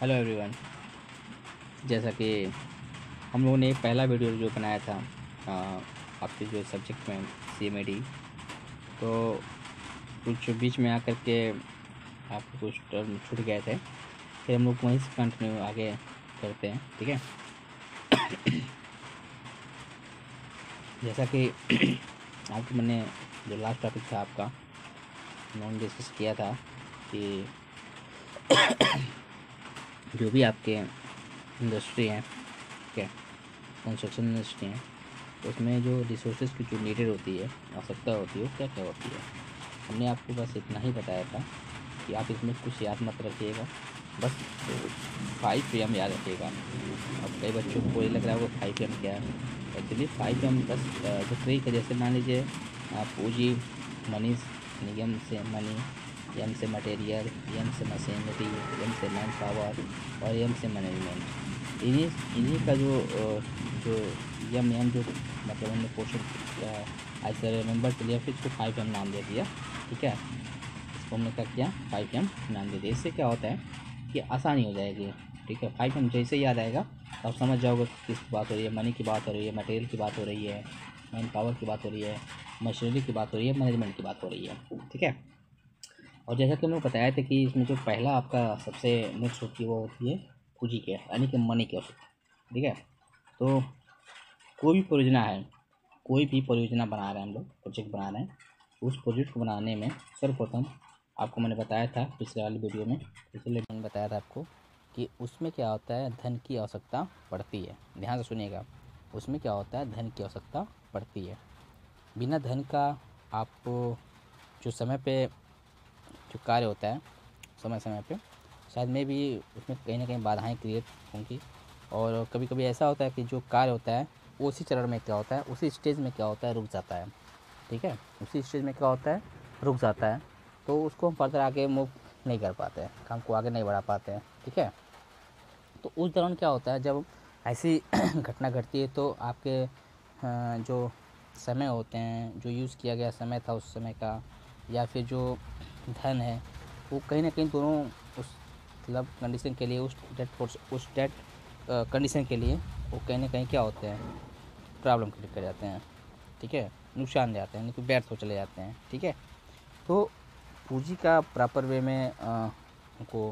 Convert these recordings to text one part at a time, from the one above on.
Hello everyone, जैसा कि हम लोगों ने पहला वीडियो जो बनाया था आपके जो सब्जेक्ट में सी तो कुछ बीच में आकर के आपको कुछ टर्म छूट गए थे, फिर हम लोग वहीं से कंटिन्यू आगे करते हैं, ठीक है? जैसा कि आपको मैंने जो लास्ट टॉपिक था आपका उन्होंने डिस्कस किया था कि जो भी आपके इंडस्ट्री हैं है कंस्ट्रक्शन इंडस्ट्री हैं, उसमें जो रिसोर्सेज की जो नीडेड होती है, आवश्यकता होती है क्या क्या होती है, हमने आपको बस इतना ही बताया था कि आप इसमें कुछ याद मत रखिएगा, बस फाइव पी एम याद रखिएगा। अब कई बच्चों को ये लग रहा है वो फाइव पी एम क्या है एक्चुअली फाइव पी एम बस जो ट्री का जैसे मान लीजिए पूजी मनी निगम से मनी एम से मटेरियल, एम से मशीनरी, एम से मैन पावर और एम से मैनेजमेंट इन्हीं इन्हीं का जो जो एम एम जो मतलब हमने पोर्शन आई से रिमेंबर के लिए फिर इसको फाइव एम नाम दे दिया, ठीक है? इसको हमने क्या किया? फाइव एम नाम दे दिया। इससे क्या होता है कि आसानी हो जाएगी, ठीक है? फाइव एम जैसे याद आएगा, आप समझ जाओगे किस बात हो रही है मनी की बात हो रही है मटेरियल की बात हो रही है मैन पावर की बात हो रही है मशीनरी की बात हो रही है मैनेजमेंट की बात हो रही है, ठीक है? और जैसा कि मैंने बताया था कि इसमें जो पहला आपका सबसे नेक्स्ट होती है, वो होती है पूंजी के यानी कि मनी के ठीक है? तो कोई भी परियोजना है, कोई भी परियोजना बना रहे हैं हम लोग प्रोजेक्ट बना रहे हैं, उस प्रोजेक्ट को बनाने में सर्वप्रथम आपको मैंने बताया था पिछले वाली वीडियो में, पिछले मैंने बताया था आपको कि उसमें क्या होता है, धन की आवश्यकता पड़ती है। ध्यान से सुनिएगा, उसमें क्या होता है, धन की आवश्यकता पड़ती है। बिना धन का आप जो समय पे जो कार्य होता है, समय समय पे, शायद मैं भी उसमें कहीं ना कहीं बाधाएँ क्रिएट होंगी। और कभी कभी ऐसा होता है कि जो कार्य होता है उसी चरण में क्या होता है, उसी स्टेज में क्या होता है, रुक जाता है। ठीक है? उसी स्टेज में क्या होता है, रुक जाता है। तो उसको हम फर्दर आगे मूव नहीं कर पाते हैं, काम को आगे नहीं बढ़ा पाते हैं। ठीक है? तो उस दौरान क्या होता है, जब ऐसी घटना घटती है तो आपके जो समय होते हैं, जो यूज़ किया गया समय था उस समय का, या फिर जो धन है, वो कहीं ना कहीं दोनों उस मतलब कंडीशन के लिए, उस डेट फोर्स उस डेट कंडीशन के लिए वो कहीं ना कहीं क्या होते हैं प्रॉब्लम क्रिएट कर जाते हैं, ठीक है? नुकसान जाते हैं, यानी कि व्यर्थ हो चले जाते हैं, ठीक है? तो पूंजी का प्रॉपर वे में उनको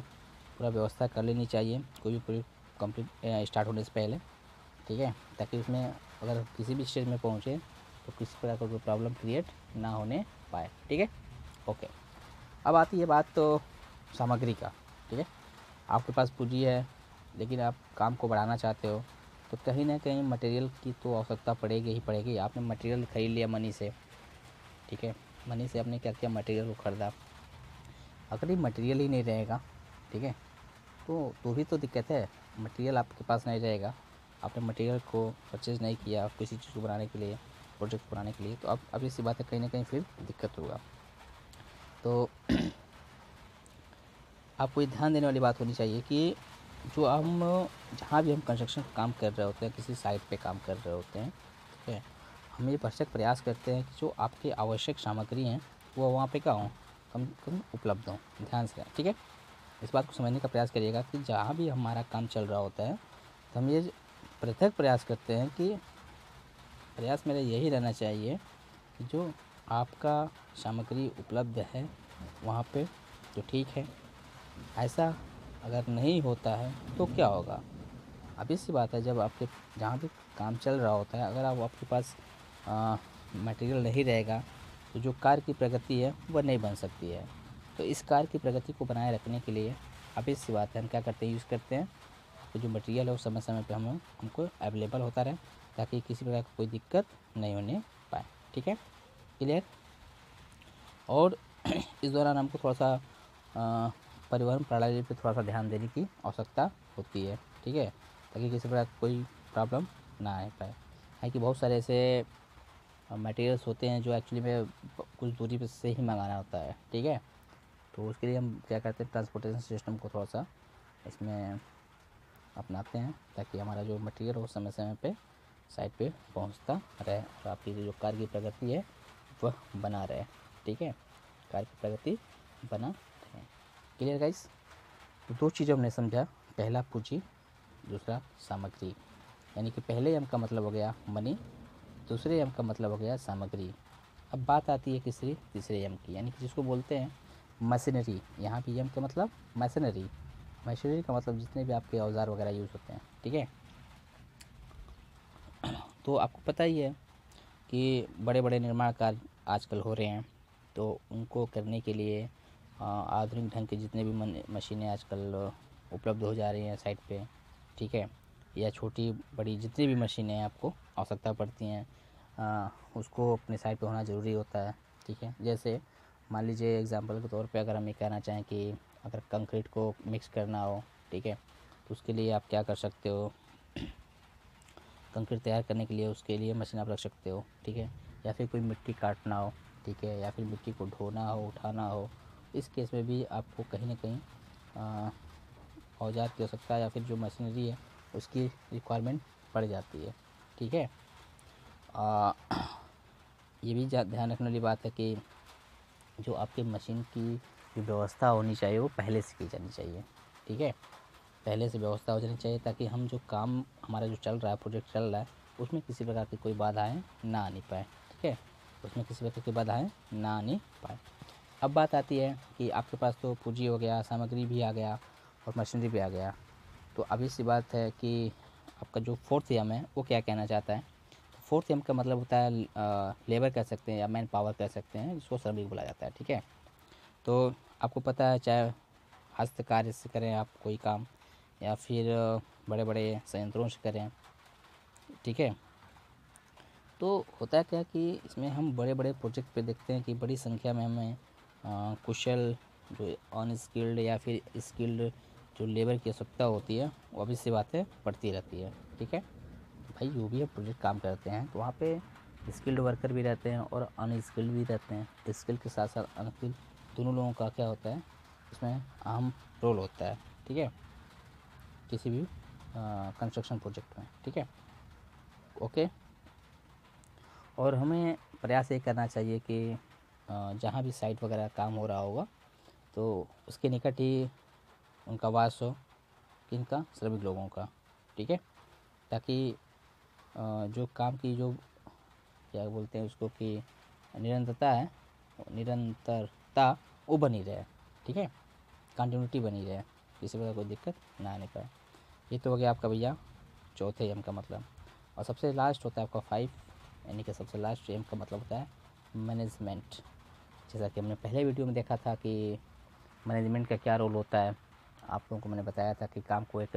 पूरा व्यवस्था कर लेनी चाहिए, कोई भी पूरी कंप्लीट स्टार्ट होने से पहले, ठीक है? ताकि उसमें अगर किसी भी स्टेज में पहुँचे तो किसी प्रकार का कोई प्रॉब्लम क्रिएट ना होने पाए, ठीक है? ओके अब आती है बात तो सामग्री का, ठीक है? आपके पास पूंजी है, लेकिन आप काम को बढ़ाना चाहते हो तो कहीं ना कहीं मटेरियल की तो आवश्यकता पड़ेगी ही पड़ेगी। आपने मटेरियल खरीद लिया मनी से, ठीक है? मनी से आपने क्या किया? मटेरियल को ख़रीदा। अगर ये मटेरियल ही नहीं रहेगा, ठीक है? तो तो भी तो दिक्कत है। मटेरियल आपके पास नहीं रहेगा। आपने मटेरियल को परचेज़ नहीं किया किसी चीज़ को बनाने के लिए प्रोजेक्ट बनाने के लिए तो अब अब इसी बात है कहीं ना कहीं फिर दिक्कत होगा। तो आपको ये ध्यान देने वाली बात होनी चाहिए कि जो हम, जहाँ भी हम कंस्ट्रक्शन का काम कर रहे होते हैं, किसी साइट पे काम कर रहे होते हैं, ठीक है, हम ये भरसक प्रयास करते हैं कि जो आपकी आवश्यक सामग्री हैं, वो वहाँ पे क्या हों, कम कम उपलब्ध हों, ध्यान से ठीक है? इस बात को समझने का प्रयास करिएगा कि जहाँ भी हमारा काम चल रहा होता है तो हम ये पृथक प्रयास करते हैं कि, प्रयास मेरा यही रहना चाहिए कि जो आपका सामग्री उपलब्ध है वहाँ पे तो ठीक है। ऐसा अगर नहीं होता है तो क्या होगा? अब इसी बात है, जब आपके जहाँ भी काम चल रहा होता है, अगर आप आपके पास मटेरियल नहीं रहेगा तो जो कार की प्रगति है वह नहीं बन सकती है। तो इस कार की प्रगति को बनाए रखने के लिए अब इसी बात है, हम क्या करते हैं यूज़ करते हैं। तो जो मटेरियल है, वो समय समय पे हम, हमको अवेलेबल होता रहे, ताकि किसी प्रकार की कोई दिक्कत नहीं होने पाए, ठीक है? क्लियर? और इस दौरान हमको थोड़ा सा परिवहन प्रणाली पे थोड़ा सा ध्यान देने की आवश्यकता होती है, ठीक है? ताकि किसी प्रकार कोई प्रॉब्लम ना आ पाए। है कि बहुत सारे ऐसे मटेरियल्स होते हैं जो एक्चुअली में कुछ दूरी पे से ही मंगाना होता है, ठीक है? तो उसके लिए हम क्या करते हैं ट्रांसपोर्टेशन सिस्टम को थोड़ा सा इसमें अपनाते हैं, ताकि हमारा जो मटेरियल हो समय समय पे साइट पे पहुँचता रहे और आपकी जो कार्य की प्रगति है वह बना रहे ठीक है? कार्य की प्रगति बना रहे क्लियर गाइस तो दो चीज़ें हमने समझा। पहला पूंजी, दूसरा सामग्री। यानी कि पहले एम का मतलब हो गया मनी दूसरे एम का मतलब हो गया सामग्री। अब बात आती है किसी तीसरे एम की, यानी कि जिसको बोलते हैं मशीनरी। यहाँ पे एम का मतलब मशीनरी। मशीनरी का मतलब जितने भी आपके औज़ार वगैरह यूज़ होते हैं, ठीक है? तो आपको पता ही है कि बड़े बड़े निर्माण कार्य आजकल हो रहे हैं। तो उनको करने के लिए आधुनिक ढंग के जितने भी मशीनें आजकल उपलब्ध हो जा रही हैं साइट पे, ठीक है, या छोटी, बड़ी जितनी भी मशीनें आपको आवश्यकता पड़ती हैं उसको अपने साइट पे होना ज़रूरी होता है, ठीक है। जैसे मान लीजिए एग्जांपल के तौर पे अगर हम ये कहना चाहें कि अगर कंक्रीट को मिक्स करना हो, ठीक है तो उसके लिए आप क्या कर सकते हो? कंक्रीट तैयार करने के लिए उसके लिए मशीन आप रख सकते हो ठीक है? या फिर कोई मिट्टी काटना हो ठीक है? या फिर मिट्टी को ढोना हो उठाना हो इस केस में भी आपको कहीं ना कहीं औज़ार की आवश्यकता या फिर जो मशीनरी है उसकी रिक्वायरमेंट पड़ जाती है ठीक है? आ, ये भी ध्यान रखने वाली बात है कि जो आपके मशीन की जो व्यवस्था होनी चाहिए वो पहले से की जानी चाहिए ठीक है? पहले से व्यवस्था हो जानी चाहिए ताकि हम जो काम, हमारा जो चल रहा है प्रोजेक्ट चल रहा है, उसमें किसी प्रकार की कोई बाधाएँ ना आनी पाए, ठीक है? उसमें किसी प्रकार की बाधाएँ ना आनी पाए। अब बात आती है कि आपके पास तो पूंजी हो गया, सामग्री भी आ गया और मशीनरी भी आ गया। तो अभी सी बात है कि आपका जो फोर्थ एम है, वो क्या कहना चाहता है? फोर्थ एम का मतलब होता है लेबर कह सकते हैं या मैन पावर कह सकते हैं, जिसको श्रमिक बोला जाता है, ठीक है? तो आपको पता है चाहे हस्त कार्य से करें आप कोई काम या फिर बड़े बड़े संयंत्रों से करें। ठीक है? तो होता है क्या कि इसमें हम बड़े बड़े प्रोजेक्ट पे देखते हैं कि बड़ी संख्या में हमें कुशल जो अनस्किल्ड या फिर स्किल्ड जो लेबर की आवश्यकता होती है, वो अभी से बातें पड़ती रहती है। ठीक है? भाई, जो भी प्रोजेक्ट काम करते हैं तो वहाँ पे स्किल्ड वर्कर भी रहते हैं और अनस्किल्ड भी रहते हैं। स्किल के साथ साथ अनस्किल्ड, दोनों लोगों का क्या होता है? इसमें अहम रोल होता है। ठीक है? किसी भी कंस्ट्रक्शन प्रोजेक्ट में, ठीक है? ओके और हमें प्रयास ये करना चाहिए कि जहाँ भी साइट वगैरह काम हो रहा होगा तो उसके निकट ही उनका वास हो, किनका? श्रमिक लोगों का, ठीक है? ताकि जो काम की जो, क्या बोलते हैं उसको कि निरंतरता है, निरंतरता वो बनी रहे, ठीक है? कंटिन्यूटी बनी रहे। किसी प्रकार कोई दिक्कत ना आने पाए। ये तो हो गया आपका भैया चौथे एम का मतलब। और सबसे लास्ट होता है आपका फाइव यानी कि सबसे लास्ट एम का मतलब होता है मैनेजमेंट जैसा कि हमने पहले वीडियो में देखा था कि मैनेजमेंट का क्या रोल होता है। आप लोगों को मैंने बताया था कि काम को एक,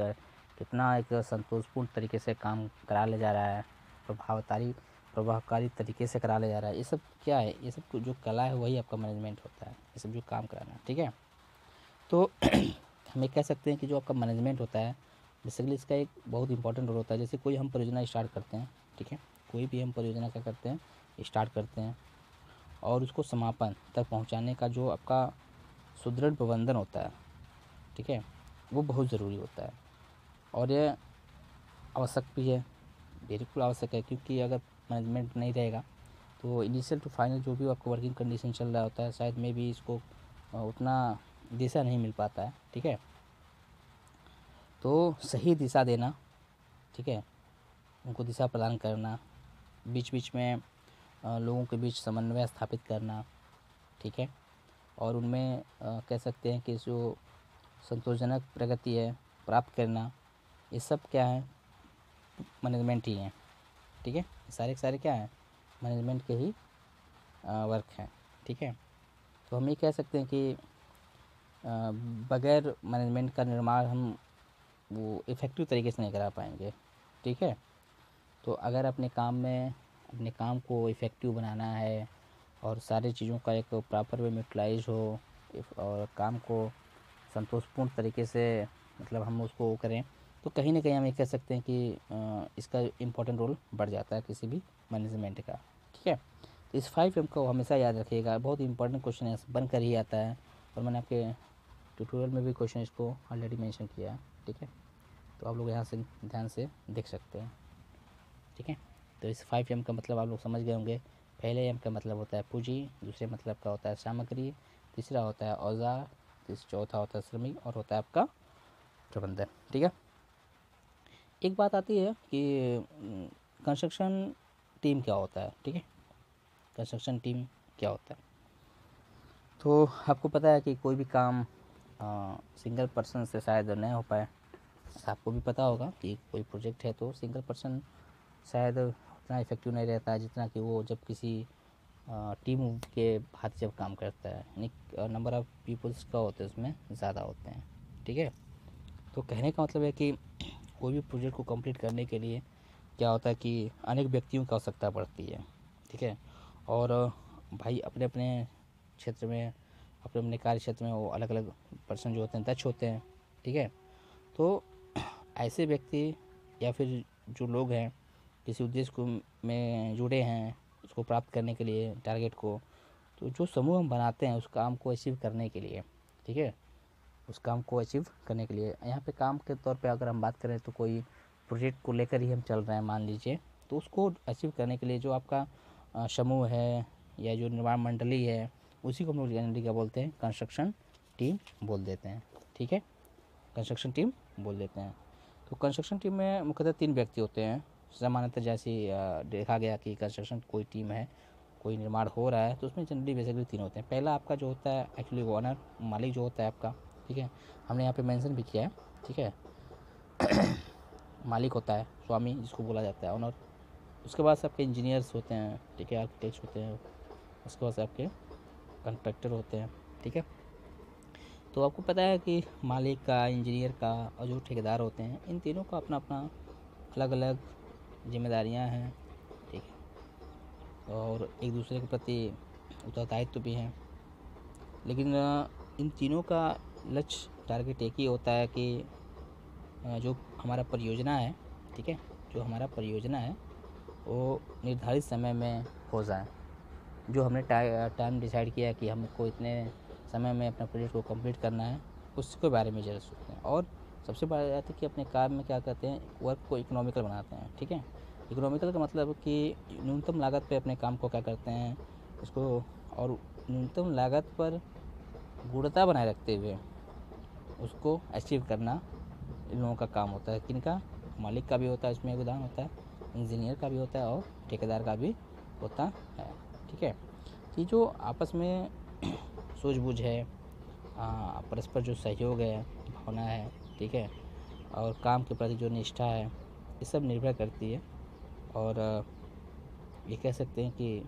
कितना एक संतोषपूर्ण तरीके से काम करा ले जा रहा है, प्रभावकारी प्रभावकारी तरीके से करा ले जा रहा है। ये सब क्या है? ये सब जो कला है, वही आपका मैनेजमेंट होता है। ये सब जो काम कराना है, ठीक है? तो हम कह सकते हैं कि जो आपका मैनेजमेंट होता है बेसिकली इसका एक बहुत इंपॉर्टेंट रोल होता है। जैसे कोई हम परियोजना स्टार्ट करते हैं, ठीक है? कोई भी हम परियोजना क्या करते हैं स्टार्ट करते हैं और उसको समापन तक पहुँचाने का जो आपका सुदृढ़ प्रबंधन होता है, ठीक है? वो बहुत ज़रूरी होता है और यह आवश्यक भी है, बिल्कुल आवश्यक है क्योंकि अगर मैनेजमेंट नहीं रहेगा तो इनिशियल टू फाइनल जो भी आपका वर्किंग कंडीशन चल रहा होता है, शायद में भी इसको उतना दिशा नहीं मिल पाता है, ठीक है? तो सही दिशा देना, ठीक है? उनको दिशा प्रदान करना बीच बीच में लोगों के बीच समन्वय स्थापित करना, ठीक है? और उनमें कह सकते हैं कि जो संतोषजनक प्रगति है, प्राप्त करना, ये सब क्या है? मैनेजमेंट ही है, ठीक है? सारे के सारे क्या है? मैनेजमेंट के ही वर्क हैं, ठीक है? तो हम ये कह सकते हैं कि बगैर मैनेजमेंट का निर्माण हम वो इफ़ेक्टिव तरीके से नहीं करा पाएँगे, ठीक है? तो अगर अपने काम में, अपने काम को इफ़ेक्टिव बनाना है और सारी चीज़ों का एक प्रॉपर वे यूटिलाइज हो और काम को संतोषपूर्ण तरीके से मतलब हम उसको करें तो कहीं ना कहीं हम ये कह सकते हैं कि इसका इम्पोर्टेंट रोल बढ़ जाता है किसी भी मैनेजमेंट का, ठीक है? तो इस फाइव एम को हमेशा याद रखिएगा। बहुत इंपॉर्टेंट क्वेश्चन है बनकर ही आता है और मैंने आपके ट्यूटोरियल में भी क्वेश्चन इसको ऑलरेडी मेंशन किया है, ठीक है? तो आप लोग यहाँ से ध्यान से देख सकते हैं, ठीक है? तो इस फाइव एम का मतलब आप लोग समझ गए होंगे। पहले एम का मतलब होता है पूंजी, दूसरे मतलब का होता है सामग्री, तीसरा होता है औज़ार चौथा होता है श्रमिक और होता है आपका प्रबंधन, ठीक है? एक बात आती है कि कंस्ट्रक्शन टीम क्या होता है, ठीक है? कंस्ट्रक्शन टीम क्या होता है? तो आपको पता है कि कोई भी काम सिंगल पर्सन से शायद नहीं हो पाए। आपको भी पता होगा कि कोई प्रोजेक्ट है तो सिंगल पर्सन शायद उतना इफ़ेक्टिव नहीं रहता है जितना कि वो जब किसी टीम के हाथ जब काम करता है। यानी नंबर ऑफ़ पीपल्स का होते हैं उसमें ज़्यादा होते हैं। ठीक है? तो कहने का मतलब है कि कोई भी प्रोजेक्ट को कंप्लीट करने के लिए क्या होता है कि अनेक व्यक्तियों की आवश्यकता पड़ती है। ठीक है? और भाई अपने अपने क्षेत्र में अपने अपने कार्य क्षेत्र में वो अलग अलग पर्सन जो होते हैं दक्ष होते हैं, ठीक है? तो ऐसे व्यक्ति या फिर जो लोग हैं, किसी उद्देश्य को में जुड़े हैं, उसको प्राप्त करने के लिए टारगेट को तो जो समूह हम बनाते हैं, उस काम को अचीव करने के लिए, ठीक है? उस काम को अचीव करने के लिए। यहाँ पे काम के तौर पे अगर हम बात करें तो कोई प्रोजेक्ट को लेकर ही हम चल रहे हैं, मान लीजिए तो उसको अचीव करने के लिए जो आपका समूह है या जो निर्माण मंडली है उसी को हम लोग जनरली क्या बोलते हैं? कंस्ट्रक्शन टीम बोल देते हैं। ठीक है? कंस्ट्रक्शन टीम बोल देते हैं। तो कंस्ट्रक्शन टीम में मुख्यतः तीन व्यक्ति होते हैं। सामान्यतः जैसे देखा गया कि कंस्ट्रक्शन कोई टीम है, कोई निर्माण हो रहा है तो उसमें जनरली बेसिकली तीन होते हैं। पहला आपका जो होता है एक्चुअली ओनर मालिक जो होता है आपका। ठीक है? हमने यहाँ पे मेंशन भी किया है। ठीक है? मालिक होता है, स्वामी जिसको बोला जाता है ऑनर उसके बाद से आपके इंजीनियर्स होते हैं, ठीक है? आर्किटेक्ट होते हैं। उसके बाद से आपके कंट्रैक्टर होते हैं, ठीक है? तो आपको पता है कि मालिक का, इंजीनियर का और जो ठेकेदार होते हैं, इन तीनों का अपना अपना अलग अलग जिम्मेदारियाँ हैं, ठीक है? और एक दूसरे के प्रति उत्तरदायित्व भी हैं। लेकिन इन तीनों का लक्ष्य, टारगेट एक ही होता है कि जो हमारा परियोजना है, ठीक है? जो हमारा परियोजना है, वो निर्धारित समय में हो जाए। जो हमने टाइम डिसाइड किया कि हमको इतने समय में अपना प्रोजेक्ट को कंप्लीट करना है, उसके बारे में ज़रा सोचते हैं। और सबसे बड़ी बात है कि अपने काम में क्या करते हैं वर्क को इकोनॉमिकल बनाते हैं, ठीक है? इकोनॉमिकल का मतलब कि न्यूनतम लागत पे अपने काम को क्या करते हैं, उसको और न्यूनतम लागत पर गुणता बनाए रखते हुए उसको अचीव करना इन लोगों का काम होता है। किनका? मालिक का भी होता है इसमें योगदान होता है इंजीनियर का भी होता है और ठेकेदार का भी होता है। ठीक है? कि जो आपस में सूझबूझ है परस्पर जो सहयोग है, भावना है, ठीक है? और काम के प्रति जो निष्ठा है, ये सब निर्भर करती है। और ये कह सकते हैं कि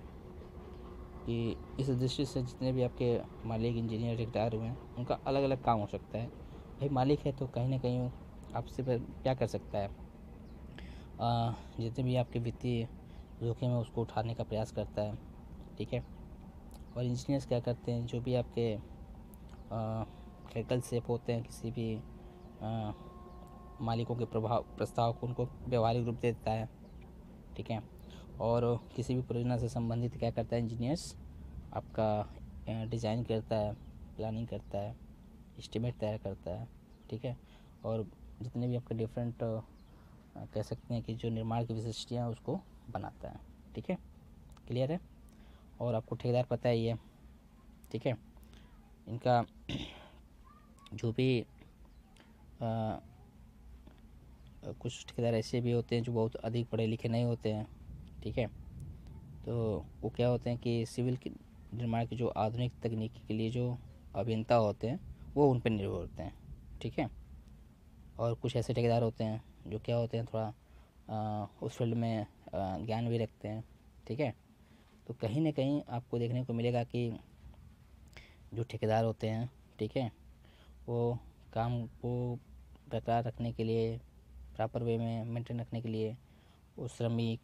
कि इस दृष्टि से जितने भी आपके मालिक, इंजीनियर ठेकेदार हुए हैं, उनका अलग अलग काम हो सकता है। भाई, मालिक है तो कहीं ना कहीं आपसे क्या कर सकता है? जितने भी आपके वित्तीय जोखिम है, उसको उठाने का प्रयास करता है। ठीक है? और इंजीनियर्स क्या करते हैं? जो भी आपके कैकल सेप होते हैं किसी भी आ, मालिकों के प्रभाव प्रस्ताव को उनको व्यवहारिक रूप देता है ठीक है? और किसी भी परियोजना से संबंधित क्या करता है इंजीनियर्स आपका डिज़ाइन करता है प्लानिंग करता है इस्टीमेट तैयार करता है ठीक है? और जितने भी आपके डिफरेंट कह सकते हैं कि जो निर्माण की विशिष्टियाँ उसको बनाता है ठीक है? क्लियर है? और आपको ठेकेदार पता ही है ठीक है? इनका जो भी आ, कुछ ठेकेदार ऐसे भी होते हैं जो बहुत अधिक पढ़े लिखे नहीं होते हैं ठीक है? तो वो क्या होते हैं कि सिविल निर्माण की जो आधुनिक तकनीकी के लिए जो अभियंता होते हैं वो उन पर निर्भर होते हैं ठीक है? और कुछ ऐसे ठेकेदार होते हैं जो क्या होते हैं थोड़ा आ, उस फ़ील्ड में ज्ञान भी रखते हैं ठीक है? तो कहीं ना कहीं आपको देखने को मिलेगा कि जो ठेकेदार होते हैं, ठीक है, वो काम को बरकरार रखने के लिए प्रॉपर वे में मेंटेन रखने के लिए, वो श्रमिक,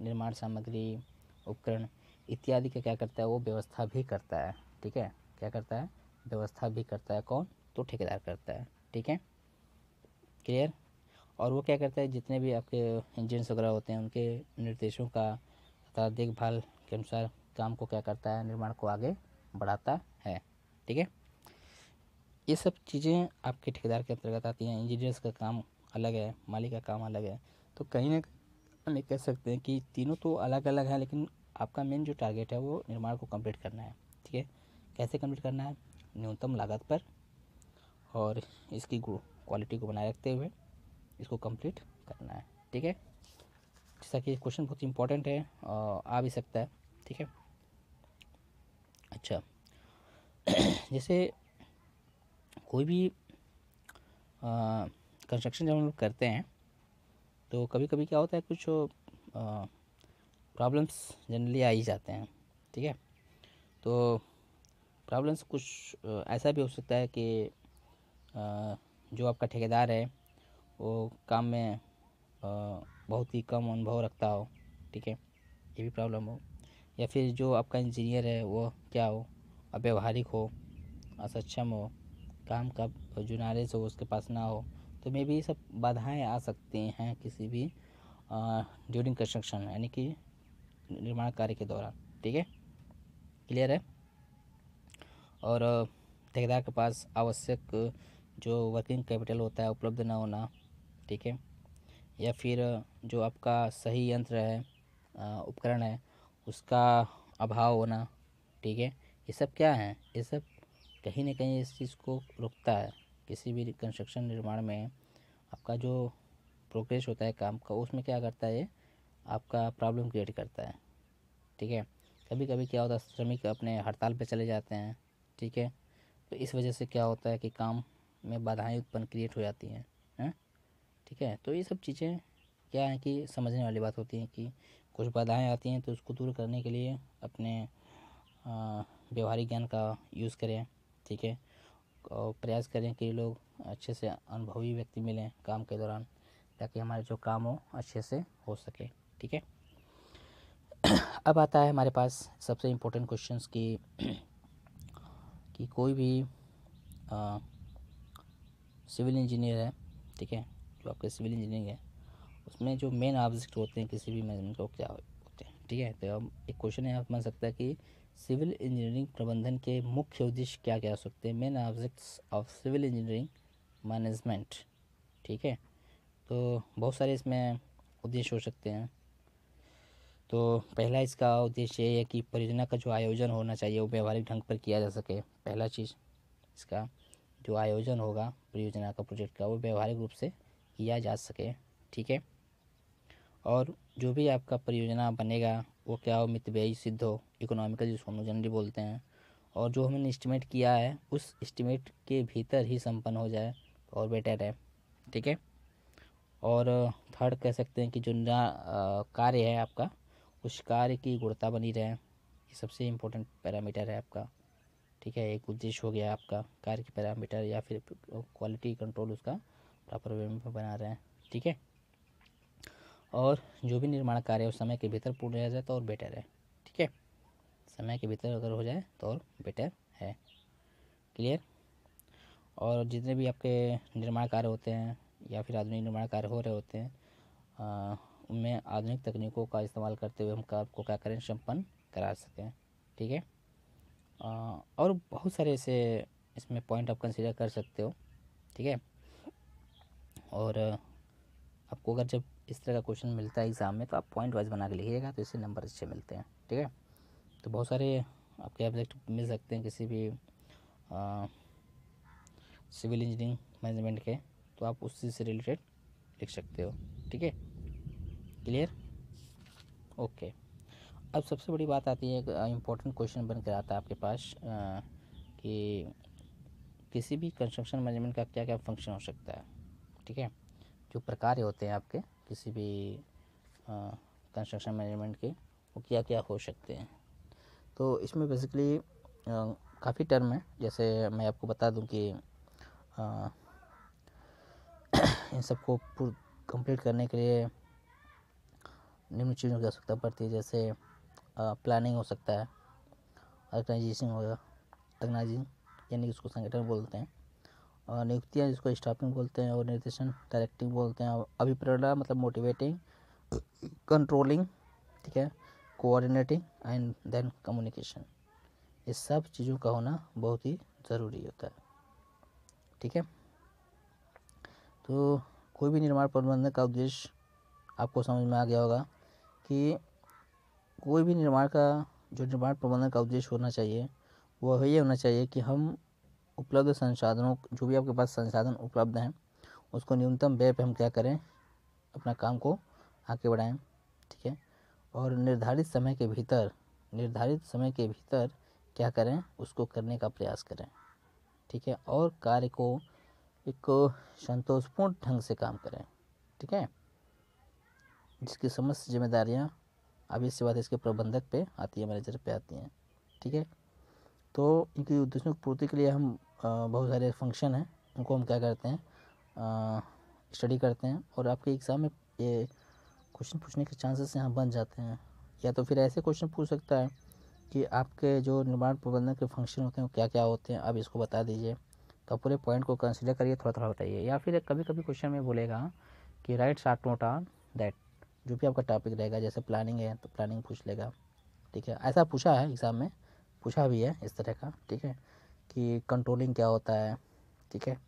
निर्माण सामग्री, उपकरण इत्यादि का क्या करता है, वो व्यवस्था भी करता है, ठीक है। क्या करता है? व्यवस्था भी करता है, कौन? तो ठेकेदार करता है, ठीक है। क्लियर और वो क्या करता है, जितने भी आपके इंजन्स वगैरह होते हैं, उनके निर्देशों का तथा देखभाल के अनुसार काम को क्या करता है, निर्माण को आगे बढ़ाता है। ठीक है? ये सब चीज़ें आपके ठेकेदार के अंतर्गत आती हैं इंजीनियर्स का काम अलग है, मालिक का काम अलग है। तो कहीं ना कहीं कह सकते हैं कि तीनों तो अलग अलग है, लेकिन आपका मेन जो टारगेट है वो निर्माण को कंप्लीट करना है। ठीक है? कैसे कंप्लीट करना है? न्यूनतम लागत पर और इसकी क्वालिटी को बनाए रखते हुए इसको कंप्लीट करना है। ठीक है? जैसा कि क्वेश्चन बहुत इंपॉर्टेंट है आ भी सकता है, ठीक है? अच्छा। जैसे कोई भी कंस्ट्रक्शन जब हम लोग करते हैं तो कभी कभी क्या होता है, कुछ प्रॉब्लम्स जनरली आ ही जाते हैं, ठीक है? तो प्रॉब्लम्स कुछ ऐसा भी हो सकता है कि जो आपका ठेकेदार है, वो काम में बहुत ही कम अनुभव रखता हो, ठीक है? ये भी प्रॉब्लम हो। या फिर जो आपका इंजीनियर है, वो क्या हो? अव्यवहारिक हो, असक्षम हो, काम का जो नॉलेज हो, उसके पास ना हो तो मे भी सब बाधाएँ आ सकती हैं किसी भी ड्यूरिंग कंस्ट्रक्शन यानी कि निर्माण कार्य के दौरान, ठीक है? क्लियर है? और ठेकेदार के पास आवश्यक जो वर्किंग कैपिटल होता है, उपलब्ध ना होना, ठीक है? या फिर जो आपका सही यंत्र है उपकरण है, उसका अभाव होना, ठीक है? ये सब क्या है? ये सब कहीं ना कहीं इस चीज़ को रुकता है। किसी भी कंस्ट्रक्शन निर्माण में आपका जो प्रोग्रेस होता है काम का, उसमें क्या करता है आपका प्रॉब्लम क्रिएट करता है, ठीक है? कभी कभी क्या होता है, श्रमिक अपने हड़ताल पे चले जाते हैं, ठीक है? तो इस वजह से क्या होता है कि काम में बाधाएँ उत्पन्न क्रिएट हो जाती हैं? ठीक है? तो ये सब चीज़ें क्या है कि समझने वाली बात होती है कि कुछ बाधाएँ आती हैं तो उसको दूर करने के लिए अपने व्यवहारिक ज्ञान का यूज़ करें, ठीक है? और प्रयास करें कि लोग अच्छे से अनुभवी व्यक्ति मिलें काम के दौरान, ताकि हमारे जो काम हो अच्छे से हो सके, ठीक है? अब आता है हमारे पास सबसे इम्पोर्टेंट क्वेश्चंस की, कि कोई भी सिविल इंजीनियर है, ठीक है? जो आपके सिविल इंजीनियरिंग है उसमें जो मेन ऑब्जेक्ट होते हैं किसी भी मैनेजमेंट को क्या होते हैं? ठीक है तो अब एक क्वेश्चन है, आप मान सकता है कि सिविल इंजीनियरिंग प्रबंधन के मुख्य उद्देश्य क्या क्या हो सकते हैं? Main objects of civil engineering management ठीक है? तो बहुत सारे इसमें उद्देश्य हो सकते हैं। तो पहला इसका उद्देश्य ये है कि परियोजना का जो आयोजन होना चाहिए, वो व्यवहारिक ढंग पर किया जा सके। पहला चीज़ इसका, जो आयोजन होगा परियोजना का, प्रोजेक्ट का, वो व्यवहारिक रूप से किया जा सके, ठीक है? और जो भी आपका परियोजना बनेगा, वो क्या हो, मितव्ययी सिद्ध हो इकोनॉमिकल जिसको हम जनरली बोलते हैं, और जो हमने इस्टीमेट किया है, उस इस्टीमेट के भीतर ही संपन्न हो जाए और बेटर है ठीक है? और थर्ड कह सकते हैं कि जो कार्य है आपका, उस कार्य की गुणता बनी रहे, ये सबसे इम्पोर्टेंट पैरामीटर है आपका, ठीक है? एक उद्देश्य हो गया आपका, कार्य की पैरामीटर या फिर क्वालिटी कंट्रोल उसका प्रॉपर वे में बना रहे हैं, ठीक है? और जो भी निर्माण कार्य है उस समय के भीतर पूर्ण रह जाए तो और बेटर है, ठीक है? समय के भीतर अगर हो जाए तो और बेटर है क्लियर और जितने भी आपके निर्माण कार्य होते हैं या फिर आधुनिक निर्माण कार्य हो रहे होते हैं उनमें आधुनिक तकनीकों का इस्तेमाल करते हुए हम कार्य को क्या करें, संपन्न करा सकें ठीक है? और बहुत सारे ऐसे इसमें पॉइंट आप कंसिडर कर सकते हो, ठीक है? और आपको अगर जब इस तरह का क्वेश्चन मिलता है एग्ज़ाम में तो आप पॉइंट वाइज बना के लिखिएगा तो इससे नंबर अच्छे मिलते हैं ठीक है? तो बहुत सारे आपके ऑब्जेक्ट मिल सकते हैं किसी भी सिविल इंजीनियरिंग मैनेजमेंट के तो आप उस चीज़ से रिलेटेड लिख सकते हो ठीक है? क्लियर ओके अब सबसे बड़ी बात आती है इम्पोर्टेंट क्वेश्चन बन कर आता है आपके पास आ, कि किसी भी कंस्ट्रक्शन मैनेजमेंट का क्या क्या फ़ंक्शन हो सकता है ठीक है? जो प्रकार होते हैं आपके किसी भी कंस्ट्रक्शन मैनेजमेंट के, वो क्या क्या हो सकते हैं। तो इसमें बेसिकली काफ़ी टर्म है। जैसे मैं आपको बता दूँ कि इन सबको कंप्लीट करने के लिए निम्न चीज़ों की आवश्यकता पड़ती है। जैसे प्लानिंग हो सकता है ऑर्गेनाइजेशन होगा ऑर्गेनाइजिंग यानी कि उसको संगठन बोलते हैं। नियुक्तियाँ जिसको स्टाफिंग बोलते हैं और निर्देशन डायरेक्टिंग बोलते हैं अभिप्रेरणा मतलब मोटिवेटिंग कंट्रोलिंग ठीक है कोऑर्डिनेटिंग एंड देन कम्युनिकेशन ये सब चीज़ों का होना बहुत ही ज़रूरी होता है, ठीक है? तो कोई भी निर्माण प्रबंधन का उद्देश्य आपको समझ में आ गया होगा कि कोई भी निर्माण का, जो निर्माण प्रबंधन का उद्देश्य होना चाहिए वह ये होना चाहिए कि हम उपलब्ध संसाधनों जो भी आपके पास संसाधन उपलब्ध हैं, उसको न्यूनतम व्यय पर हम क्या करें? अपना काम को आगे बढ़ाएँ, ठीक है? और निर्धारित समय के भीतर, निर्धारित समय के भीतर क्या करें? उसको करने का प्रयास करें, ठीक है? और कार्य को एक संतोषपूर्ण ढंग से काम करें, ठीक है? जिसकी समस्त जिम्मेदारियाँ अभी सी बात इसके प्रबंधक पे आती है, मैनेजर पे आती हैं, ठीक है? तो इनकी उद्देश्यों की पूर्ति के लिए हम बहुत सारे फ़ंक्शन हैं, उनको हम क्या करते हैं स्टडी करते हैं और आपके एग्ज़ाम में ये क्वेश्चन पूछने के चांसेस यहाँ बन जाते हैं। या तो फिर ऐसे क्वेश्चन पूछ सकता है कि आपके जो निर्माण प्रबंधन के फ़ंक्शन होते हैं, वो क्या क्या होते हैं, आप इसको बता दीजिए। तो पूरे पॉइंट को कंसिडर करिए थोड़ा थोड़ा बताइए। या फिर कभी कभी क्वेश्चन में बोलेगा कि write short note on that जो भी आपका टॉपिक रहेगा, जैसे प्लानिंग है तो प्लानिंग पूछ लेगा। ठीक है? ऐसा पूछा है एग्ज़ाम में, पूछा भी है इस तरह का, ठीक है? कि कंट्रोलिंग क्या होता है, ठीक है?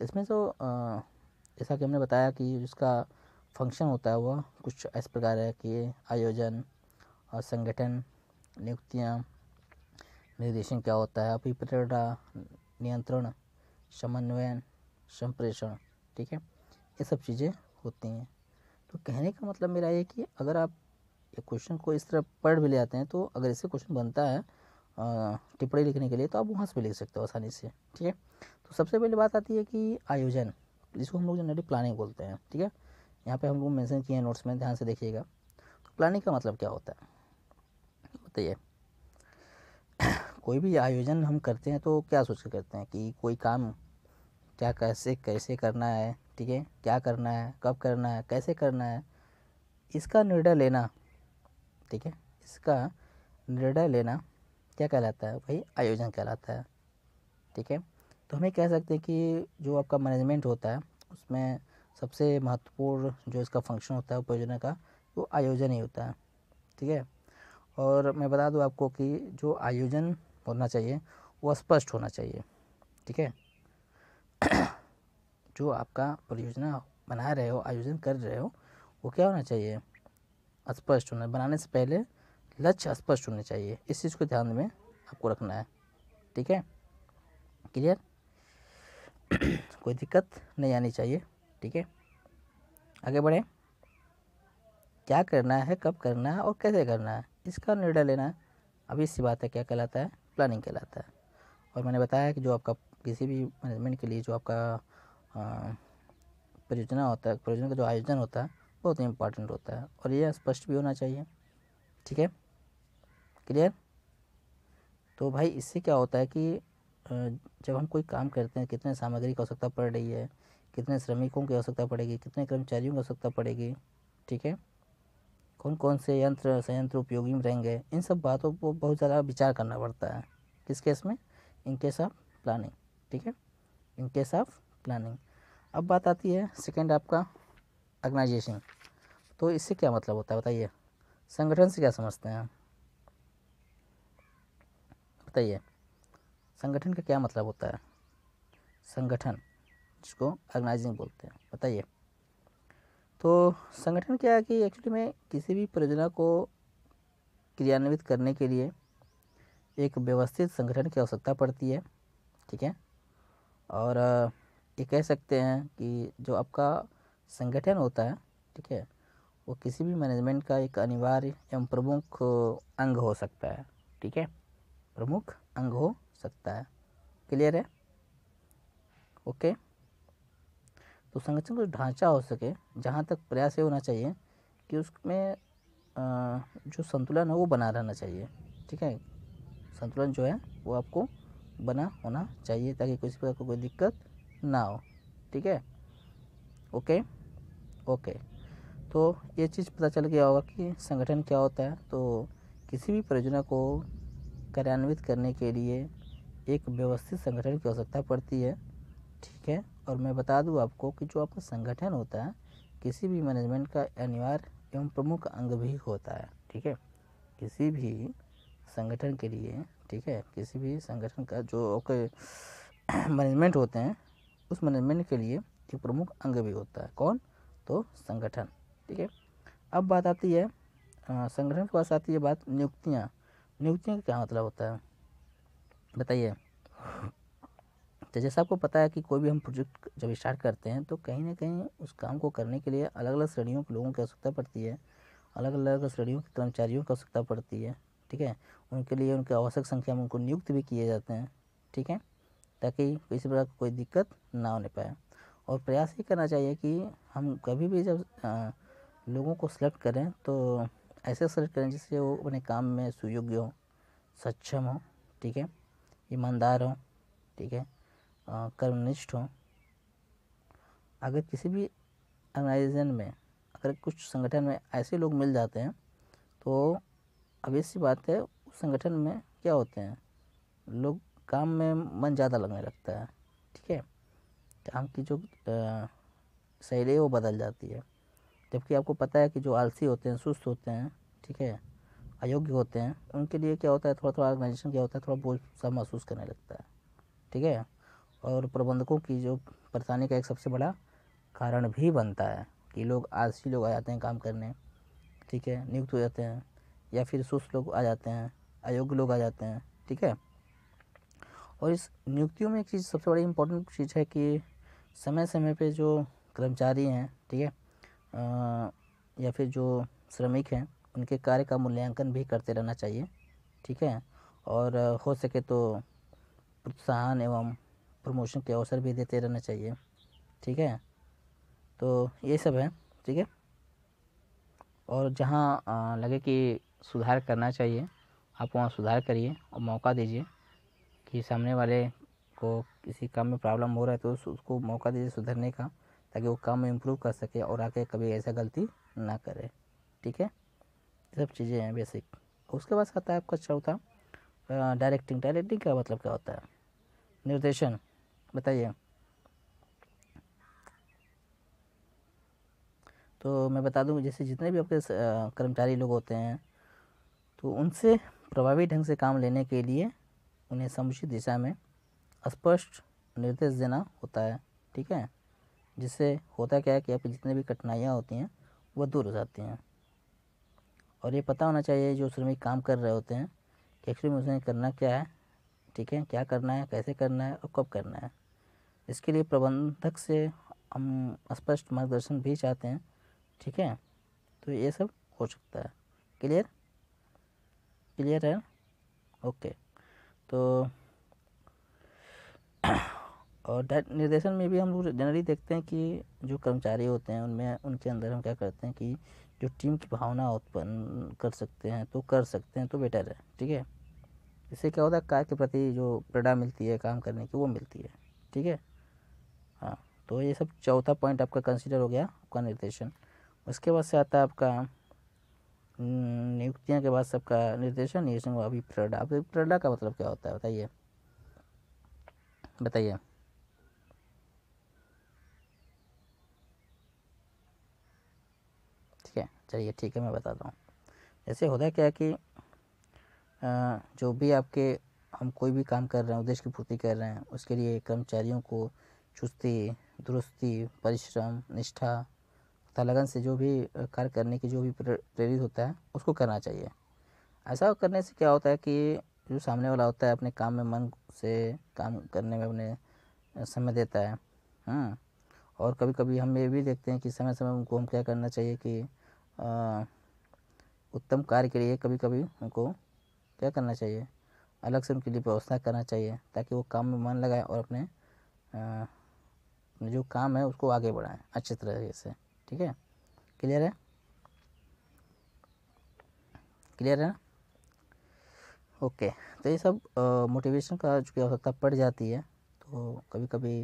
इसमें जो जैसा कि हमने बताया कि जिसका फ़ंक्शन होता है वह कुछ इस प्रकार है कि आयोजन और संगठन, नियुक्तियाँ, निर्देशन क्या होता है, अभिप्रेरणा, नियंत्रण, समन्वयन, संप्रेषण, ठीक है? ये सब चीज़ें होती हैं। तो कहने का मतलब मेरा ये कि अगर आप एक क्वेश्चन को इस तरह पढ़ भी ले आते हैं तो अगर इससे क्वेश्चन बनता है टिप्पणी लिखने के लिए तो आप वहाँ से भी लिख सकते हो आसानी से, ठीक है? तो सबसे पहले बात आती है कि आयोजन, जिसको हम लोग जनरली प्लानिंग बोलते हैं, ठीक है? यहाँ पे हम लोग मेंशन किए हैं नोट्स में, ध्यान से देखिएगा। तो प्लानिंग का मतलब क्या होता है? बताइए। कोई भी आयोजन हम करते हैं तो क्या सोच कर करते हैं कि कोई काम क्या कैसे कैसे करना है, ठीक है? क्या करना है, कब करना है, कैसे करना है? इसका निर्णय लेना, ठीक है? इसका निर्णय लेना क्या कहलाता है? भाई आयोजन कहलाता है। ठीक है? तो हमें कह सकते हैं कि जो आपका मैनेजमेंट होता है, उसमें सबसे महत्वपूर्ण जो इसका फ़ंक्शन होता है परियोजना का, वो आयोजन ही होता है। ठीक है? और मैं बता दूँ आपको कि जो आयोजन होना चाहिए, वो स्पष्ट होना चाहिए। ठीक है? जो आपका परियोजना बना रहे हो, आयोजन कर रहे हो, वो क्या होना चाहिए? स्पष्ट होना। बनाने से पहले लक्ष्य स्पष्ट होने चाहिए। इस चीज़ को ध्यान में आपको रखना है। ठीक है? क्लियर कोई दिक्कत नहीं आनी चाहिए। ठीक है? आगे बढ़े। क्या करना है, कब करना है और कैसे करना है? इसका निर्णय लेना है। अभी इसी बात है, क्या कहलाता है? प्लानिंग कहलाता है। और मैंने बताया कि जो आपका किसी भी मैनेजमेंट के लिए जो आपका परियोजना होता है, परियोजना का जो आयोजन होता है, बहुत ही इंपॉर्टेंट होता है। और ये स्पष्ट भी होना चाहिए। ठीक है? क्लियर तो भाई इससे क्या होता है कि जब हम कोई काम करते हैं, कितने सामग्री की आवश्यकता पड़ रही है, कितने श्रमिकों की आवश्यकता पड़ेगी, कितने कर्मचारियों की आवश्यकता पड़ेगी, ठीक है? कौन कौन से यंत्र, संयंत्र उपयोगी में रहेंगे, इन सब बातों को बहुत ज़्यादा विचार करना पड़ता है। किस केस में? इन केस ऑफ़ प्लानिंग, ठीक है? In case of planning. अब बात आती है सेकेंड आपका ऑर्गेनाइजेशन तो इससे क्या मतलब होता है, बताइए। संगठन से क्या समझते हैं? बताइए संगठन का क्या मतलब होता है? संगठन, जिसको ऑर्गेनाइजिंग बोलते हैं, बताइए। तो संगठन क्या है कि एक्चुअली में किसी भी परियोजना को क्रियान्वित करने के लिए एक व्यवस्थित संगठन की आवश्यकता पड़ती है, ठीक है? और ये कह सकते हैं कि जो आपका संगठन होता है, ठीक है, वो किसी भी मैनेजमेंट का एक अनिवार्य एवं प्रमुख अंग हो सकता है, ठीक है? प्रमुख अंग हो सकता है। क्लियर है? ओके तो संगठन का ढांचा हो सके, जहाँ तक प्रयास ये होना चाहिए कि उसमें जो संतुलन है वो बना रहना चाहिए। ठीक है? संतुलन जो है वो आपको बना होना चाहिए ताकि किसी प्रकार को कोई दिक्कत ना हो। ठीक है? ओके ओके तो ये चीज़ पता चल गया होगा कि संगठन क्या होता है। तो किसी भी परियोजना को कार्यान्वित करने के लिए एक व्यवस्थित संगठन की आवश्यकता पड़ती है। ठीक है? और मैं बता दूँ आपको कि जो आपका संगठन होता है, किसी भी मैनेजमेंट का अनिवार्य एवं प्रमुख अंग भी होता है। ठीक है? किसी भी संगठन के लिए, ठीक है? किसी भी संगठन का जो मैनेजमेंट होते हैं, उस मैनेजमेंट के लिए एक प्रमुख अंग भी होता है। कौन? तो संगठन। ठीक है? अब बात आती है संगठन के पास आती है बात नियुक्तियाँ। नियुक्तियाँ का क्या मतलब होता है? बताइए। तो जैसा आपको पता है कि कोई भी हम प्रोजेक्ट जब स्टार्ट करते हैं तो कहीं ना कहीं उस काम को करने के लिए अलग अलग श्रेणियों के लोगों की आवश्यकता पड़ती है। अलग अलग श्रेणियों के कर्मचारियों की आवश्यकता पड़ती है ठीक है? उनके लिए उनके आवश्यक संख्या में उनको नियुक्त भी किए जाते हैं ठीक है? ताकि किसी प्रकार की कोई दिक्कत ना होने पाए। और प्रयास ये करना चाहिए कि हम कभी भी जब आ, लोगों को सेलेक्ट करें तो ऐसे सेलेक्ट करें जिससे वो अपने काम में सुयोग्य हो, सक्षम हो, ठीक है? ईमानदार हो, ठीक है? कर्मनिष्ठ हो। अगर किसी भी ऑर्गेनाइजेशन में, अगर कुछ संगठन में ऐसे लोग मिल जाते हैं तो अब सी बात है, उस संगठन में क्या होते हैं? लोग काम में मन ज़्यादा लगने लगता है, ठीक है? काम की जो शैली है वो बदल जाती है। जबकि आपको पता है कि जो आलसी होते हैं, सुस्त होते हैं, ठीक है, अयोग्य होते हैं, उनके लिए क्या होता है थोड़ा थोड़ा ऑर्गेनाइजेशन क्या होता है, थोड़ा बोझ सा महसूस करने लगता है, ठीक है? और प्रबंधकों की जो परेशानी का एक सबसे बड़ा कारण भी बनता है कि लोग आलसी लोग आ जाते हैं काम करने, ठीक है, नियुक्त हो जाते हैं, या फिर सुस्त लोग आ जाते हैं, अयोग्य लोग आ जाते हैं, ठीक है? और इस नियुक्तियों में एक चीज़ सबसे बड़ी इम्पोर्टेंट चीज़ है कि समय समय पे जो कर्मचारी हैं, ठीक है या फिर जो श्रमिक हैं, उनके कार्य का मूल्यांकन भी करते रहना चाहिए, ठीक है? और हो सके तो प्रोत्साहन एवं प्रमोशन के अवसर भी देते रहना चाहिए, ठीक है? तो ये सब है, ठीक है? और जहाँ लगे कि सुधार करना चाहिए, आप वहाँ सुधार करिए और मौका दीजिए कि सामने वाले को किसी काम में प्रॉब्लम हो रहा है तो उसको मौका दीजिए सुधरने का। ताकि वो काम में इम्प्रूव कर सके और आके कभी ऐसा गलती ना करे। ठीक है? सब चीज़ें हैं बेसिक उसके बाद आता है आपका चौथा डायरेक्टिंग डायरेक्टिंग का मतलब क्या होता है? निर्देशन। बताइए। तो मैं बता दूँ, जैसे जितने भी आपके कर्मचारी लोग होते हैं तो उनसे प्रभावी ढंग से काम लेने के लिए उन्हें समुचित दिशा में स्पष्ट निर्देश देना होता है। ठीक है? जिससे होता क्या है कि आपकी जितनी भी कठिनाइयाँ होती हैं, वो दूर हो जाती हैं। और ये पता होना चाहिए, जो श्रमिक काम कर रहे होते हैं, कि एक्चुअली में उसने करना क्या है, ठीक है, क्या करना है, कैसे करना है और कब करना है। इसके लिए प्रबंधक से हम स्पष्ट मार्गदर्शन भी चाहते हैं, ठीक है? तो ये सब हो सकता है। क्लियर? क्लियर है? ओके। तो और निर्देशन में भी हम लोग जनरली देखते हैं कि जो कर्मचारी होते हैं, उनमें, उनके अंदर हम क्या करते हैं कि जो टीम की भावना उत्पन्न कर सकते हैं तो कर सकते हैं तो बेटर है, ठीक है? इससे क्या होता है, कार्य के प्रति जो प्रेरणा मिलती है काम करने की, वो मिलती है, ठीक है? हाँ तो ये सब चौथा पॉइंट आपका कंसिडर हो गया, आपका निर्देशन। उसके बाद से आता है आपका नियुक्तियाँ के बाद सबका निर्देशन निर्देशन अभिप्रेरणा। अभिप्रेरणा का मतलब क्या होता है, बताइए? बताइए ठीक है चलिए ठीक है मैं बताता हूँ। जैसे होता है क्या कि जो भी आपके हम कोई भी काम कर रहे हैं उद्देश्य की पूर्ति कर रहे हैं उसके लिए कर्मचारियों को चुस्ती दुरुस्ती परिश्रम निष्ठा तथा लगन से जो भी कार्य करने की जो भी प्रेरित होता है उसको करना चाहिए। ऐसा करने से क्या होता है कि जो सामने वाला होता है अपने काम में मन से काम करने में अपने समय देता है। हम्म, और कभी कभी हम ये भी देखते हैं कि समय समय उनको हम क्या करना चाहिए कि उत्तम कार्य के लिए कभी कभी उनको क्या करना चाहिए? अलग से उनके लिए व्यवस्था करना चाहिए, ताकि वो काम में मन लगाए और अपने जो काम है उसको आगे बढ़ाएँ, अच्छे तरीके से। ठीक है? क्लियर है? क्लियर है? ओके तो ये सब मोटिवेशन का जो आवश्यकता पड़ जाती है तो कभी कभी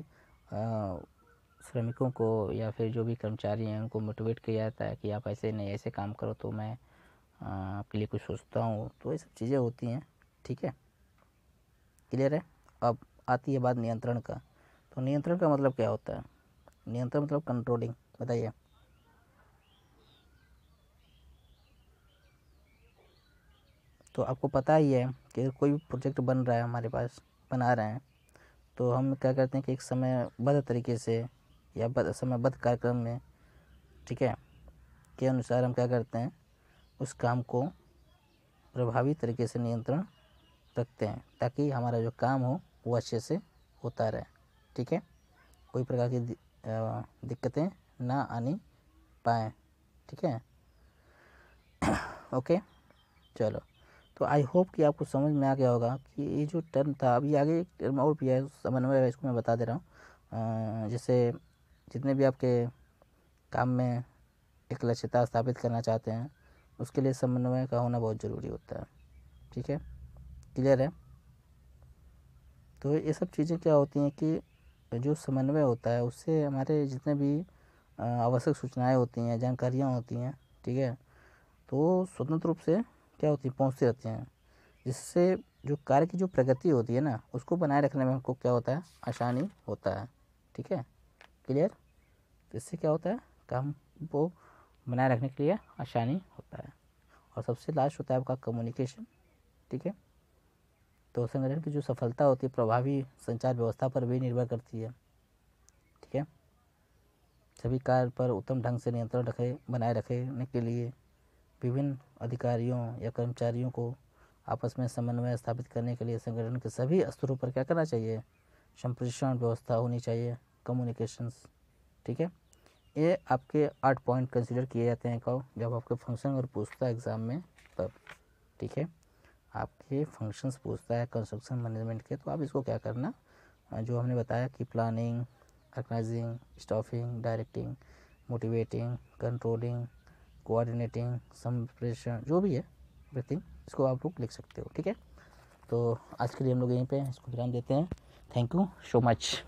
श्रमिकों को या फिर जो भी कर्मचारी हैं, उनको मोटिवेट किया जाता है कि आप ऐसे नहीं, ऐसे काम करो तो मैं आपके लिए कुछ सोचता हूँ। तो ये सब चीज़ें होती हैं, ठीक है? क्लियर है? अब आती है बात नियंत्रण का। तो नियंत्रण का मतलब क्या होता है? नियंत्रण मतलब कंट्रोलिंग बताइए। तो आपको पता ही है कि कोई भी प्रोजेक्ट बन रहा है हमारे पास, बना रहे हैं तो हम क्या करते हैं कि एक समयबद्ध तरीके से या समयबद्ध कार्यक्रम में, ठीक है, के अनुसार हम क्या करते हैं, उस काम को प्रभावी तरीके से नियंत्रण रखते हैं, ताकि हमारा जो काम हो, वो अच्छे से होता रहे, ठीक है? कोई प्रकार की दिक्कतें ना आनी पाए, ठीक है? ओके, चलो तो आई होप कि आपको समझ में आ गया होगा कि ये जो टर्म था, अभी आगे एक टर्म और भी है, समन्वय इसको मैं बता दे रहा हूँ। जैसे जितने भी आपके काम में एक लक्ष्यता स्थापित करना चाहते हैं, उसके लिए समन्वय का होना बहुत ज़रूरी होता है। ठीक है? क्लियर है? तो ये सब चीज़ें क्या होती हैं कि जो समन्वय होता है, उससे हमारे जितने भी आवश्यक सूचनाएँ होती हैं, जानकारियाँ होती हैं, ठीक है? तो स्वतंत्र रूप से क्या होती है? पहुँचती रहती हैं। जिससे जो कार्य की जो प्रगति होती है ना, उसको बनाए रखने में हमको क्या होता है? आसानी होता है। ठीक है? क्लियर इससे क्या होता है काम को बनाए रखने के लिए आसानी होता है। और सबसे लास्ट होता है आपका कम्युनिकेशन ठीक है? तो संगठन की जो सफलता होती है, प्रभावी संचार व्यवस्था पर भी निर्भर करती है, ठीक है? सभी कार्य पर उत्तम ढंग से नियंत्रण रखे, बनाए रखने के लिए विभिन्न अधिकारियों या कर्मचारियों को आपस में समन्वय स्थापित करने के लिए संगठन के सभी स्तरों पर क्या करना चाहिए? संप्रेषण व्यवस्था होनी चाहिए कम्युनिकेशंस ठीक है? ये आपके आठ पॉइंट कंसिडर किए जाते हैं कब? जब आपके फ़ंक्शन अगर पूछता है एग्ज़ाम में, तब, ठीक है? आपके फ़ंक्शंस पूछता है कंस्ट्रक्शन मैनेजमेंट के तो आप इसको क्या करना? जो हमने बताया कि planning organizing staffing directing motivating controlling coordinating संप्रेषण जो भी है एवरीथिंग इसको आप लोग लिख सकते हो, ठीक है? तो आज के लिए हम लोग यहीं पे इसको विराम देते हैं। Thank you so much